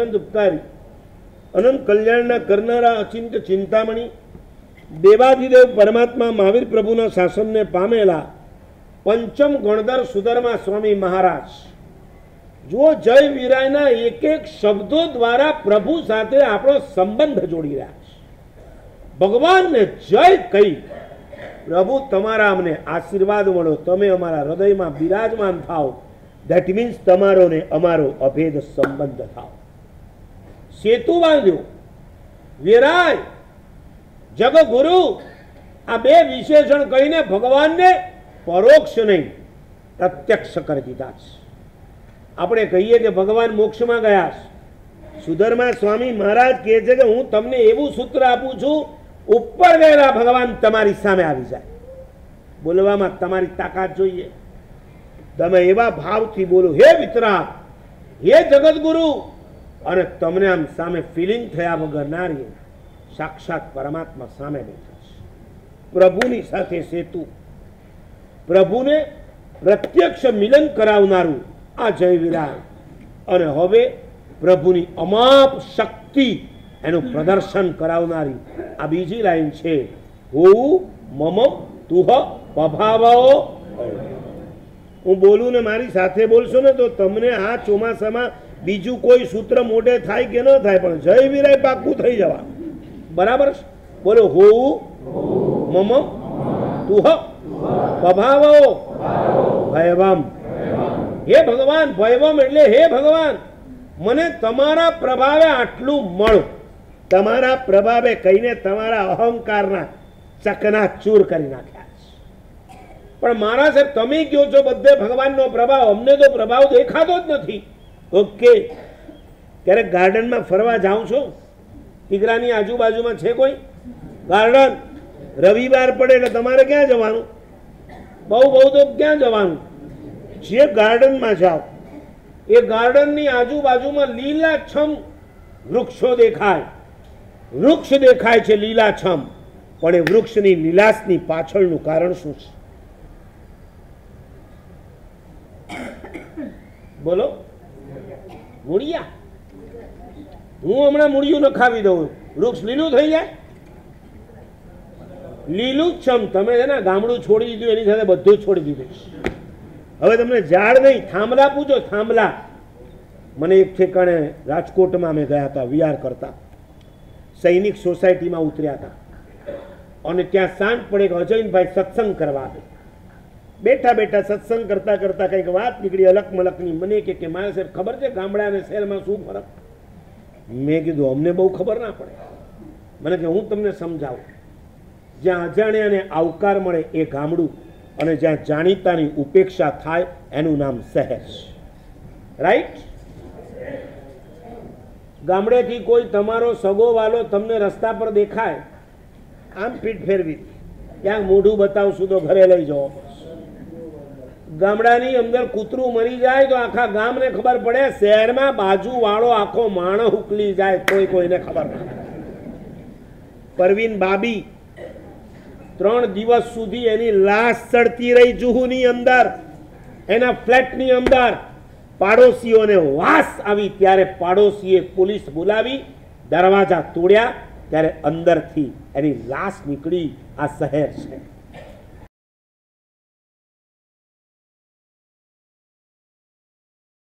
અનંત ઉપકારી અનંત કલ્યાણના કરનારા અચિંત ચિંતામણી દેવાધિદેવ પરમાત્મા મહાવીર પ્રભુના શાસનને પામેલા પંચમ ગણધર સુધર્મા સ્વામી મહારાજ. જુઓ જય વિરાયના એક એક શબ્દો દ્વારા પ્રભુ સાથે આપણો સંબંધ જોડી રહ્યા છે. ભગવાનને જય કહી, પ્રભુ, તમારા અમને આશીર્વાદ મળો. તમે અમારા હૃદયમાં બિરાજમાન થાઓ. ધેટ મીન્સ તમારો ને અમારો અભેદ સંબંધ થાવ સેતુ બાંધ્યો. વિરાય, જગગુરુ, આ બે વિશેષણ કહીને ભગવાનને પરોક્ષ નહીં, પ્રત્યક્ષ કરી દીધા છે. આપણે કહીએ કે ભગવાન મોક્ષમાં ગયા છે. સુધરમાં સ્વામી મહારાજ કહે છે કે હું તમને એવું સૂત્ર આપું છું, ઉપર ગયેલા ભગવાન તમારી સામે આવી જાય. બોલવામાં તમારી તાકાત જોઈએ. તમે એવા ભાવથી બોલો, હે વિતરા હે જગતગુરુ અને તમને આમ સામે ફિલિંગ થયા વગર રહીએ સાક્ષાત પરમાત્મા સામે બેઠા છે. પ્રભુની સાથે સેતુ. પ્રભુને પ્રત્યક્ષ મિલન કરાવનારું આ જય વિરાય અને હવે પ્રભુની અમાપ શક્તિ એનું પ્રદર્શન કરાવનારી આ બીજી લાઈન છે. હું મમ તુહ પભાવો. હું બોલું ને મારી સાથે બોલશો ને તો તમને આ ચોમાસામાં બીજું કોઈ સૂત્ર મોઢે થાય કે ન થાય, પણ જય વિરાય પાકું થઈ જવા બરાબર બોલો હોવું મમ, તુહ પભાવો ભયવમ. હે ભગવાન, ભયવમ એટલે હે ભગવાન, મને તમારા પ્રભાવે આટલું મળું. તમારા પ્રભાવે કહીને તમારા અહંકારના ચકના ચૂર કરી નાખ્યા પણ મારા સાહેબ, તમે કહો છો બધે ભગવાનનો પ્રભાવ, અમને તો પ્રભાવ દેખાતો જ નથી. ઓકે. ક્યારેક ગાર્ડનમાં ફરવા જાઉં છો. ટીકરાની આજુબાજુમાં છે કોઈ? ગાર્ડન. રવિવાર પડે એટલે તમારે ક્યાં જવાનું? બહુ બહુ તો ક્યાં જવાનું? જે ગાર્ડનમાં જાઓ, એ ગાર્ડનની આજુબાજુમાં લીલાછમ વૃક્ષો દેખાય. વૃક્ષ દેખાય છે લીલાછમ, પણ એ વૃક્ષની લીલાશની પાછળનું કારણ શું છે? બોલો. મૂળિયા. હું હમણાં મૂળિયું નખાવી દઉં. વૃક્ષ લીલું થઈ જાય? લીલું છમ તમે છે ને ગામડું છોડી દીધું, એની સાથે બધું છોડી દીધું. હવે તમને ઝાડ નહીં, થાંભલા પૂછો થાંભલા. મને એક ઠેકાણે રાજકોટમાં અમે ગયા હતા વિહાર કરતા. સૈનિક સોસાયટીમાં ઉતર્યા હતા. અને ત્યાં સાંજ પડે અજયનભાઈ સત્સંગ કરવા આવે બેઠા બેઠા સત્સંગ કરતા કરતા કંઈક વાત નીકળી અલક મલકની મને કે કે, મારા સાહેબ, ખબર છે ગામડા અને શહેરમાં શું ફરક? મેં કીધું, અમને બહુ ખબર ના પડે. મને કે, હું તમને સમજાવું. જ્યાં અજાણ્યાને આવકાર મળે એ ગામડું અને જ્યાં જાણીતાની ઉપેક્ષા થાય એનું નામ શહેર રાઈટ ગામડેથી કોઈ તમારો સગો વાલો તમને રસ્તા પર દેખાય, આમ પીઠ ફેરવી. ક્યાંક મોઢું બતાવશું તો ઘરે લઈ પડશે ગામડાની અંદર કૂતરું મરી જાય તો આખા ગામને ખબર પડે, શહેરમાં બાજુ વાળો આખો માણસ ઉકલી જાય, કોઈ કોઈને ખબર પડે. પરવીન બાબી ત્રણ દિવસ સુધી એની લાશ ચડતી રહી જુહુની અંદર, એના ફ્લેટની અંદર પાડોશીઓને વાસ આવી ત્યારે પાડોશીએ પોલીસ બોલાવી, દરવાજા તોડ્યા, ત્યારે અંદરથી એની લાશ નીકળી આ શહેર છે